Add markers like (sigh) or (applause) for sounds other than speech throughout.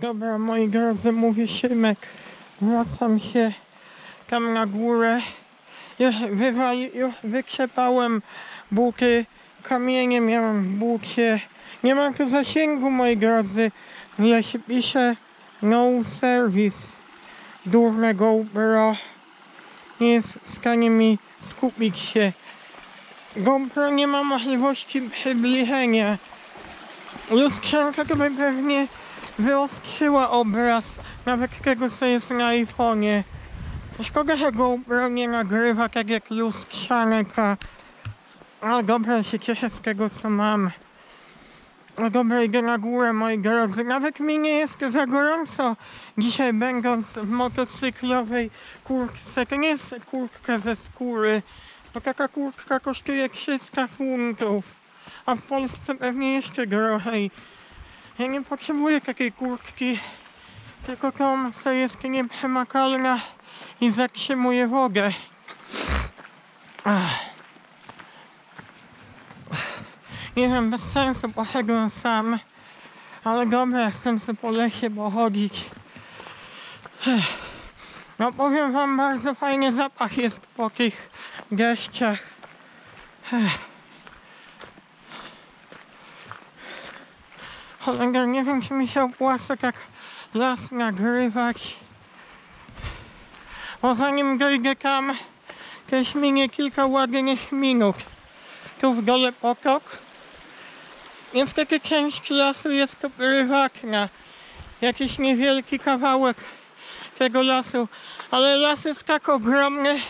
Dobra, moi drodzy, mówię Szymek. Wracam się tam na górę. Już, wywali, już wykrzepałem buty, kamienie miałem w bucie. Nie mam tu zasięgu, moi drodzy. W lesie pisze no service. Durne GoPro. Nie jest w stanie mi skupić się. GoPro nie ma możliwości przybliżenia. Lustrzanka to by pewnie wyostrzyła obraz, nawet tego co jest na iPhone'ie. Szkoda, że GoPro nie nagrywa tak jak lustrzanka. Ale dobra, się cieszę z tego co mam. No dobra, idę na górę moi drodzy. Nawet mi nie jest za gorąco. Dzisiaj będąc w motocyklowej kurtce. To nie jest kurtka ze skóry. Bo taka kurtka kosztuje 300 funtów. A w Polsce pewnie jeszcze drożej. Ja nie potrzebuję takiej kurtki. Tylko tą, co jest nieprzemakalna i zatrzymuje wodę. Nie wiem, bez sensu poszedłem sam. Ale dobra, chcę sobie po lesie pochodzić. No powiem wam, bardzo fajny zapach jest po tych deszczach. Cholera, nie wiem czy mi się opłaca tak las nagrywać. Bo zanim dojdę tam, to już minie kilka ładnych minut. Tu w dole potok. Niestety część lasu jest to prywatna. Jakiś niewielki kawałek tego lasu. Ale las jest tak ogromny,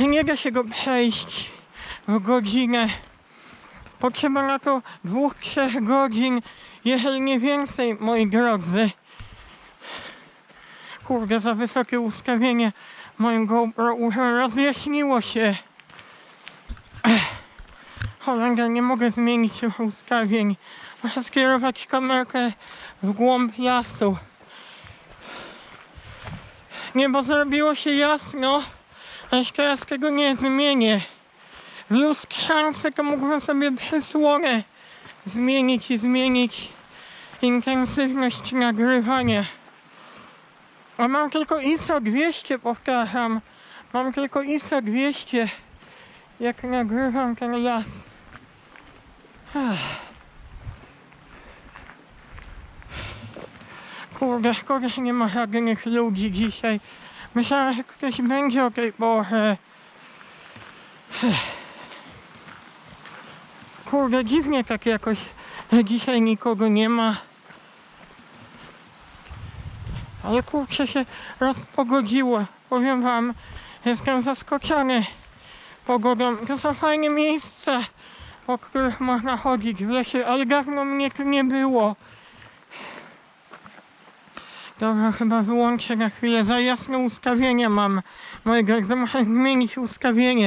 nie da się go przejść w godzinę. Potrzeba na to dwóch, trzech godzin, jeżeli nie więcej, moi drodzy. Kurde, za wysokie ustawienie mojego GoPro rozjaśniło się. (clears throat) Cholera, nie mogę zmienić ustawień. Muszę skierować kamerkę w głąb lasu. Niebo zrobiło się jasno, a już teraz tego nie zmienię. W lustrzance to mógłbym sobie przysłonę zmienić i zmienić intensywność nagrywania. A mam tylko ISO 200, powtarzam. Mam tylko ISO 200, jak nagrywam ten las. Kurde, szkoda, że nie ma żadnych ludzi dzisiaj. Myślałem, że ktoś będzie o tej porze. Kurde, dziwnie tak jakoś, dzisiaj nikogo nie ma. Ale kurczę się rozpogodziło. Powiem wam, jestem zaskoczony pogodą. To są fajne miejsca, po których można chodzić w lesie, ale dawno mnie tu nie było. Dobra, chyba wyłączę na chwilę. Za jasne ustawienia mam. Mojego, muszę zmienić ustawienie.